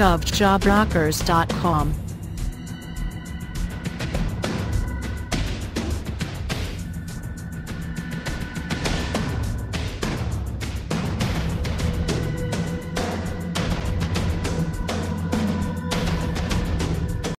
govjobrockers.com.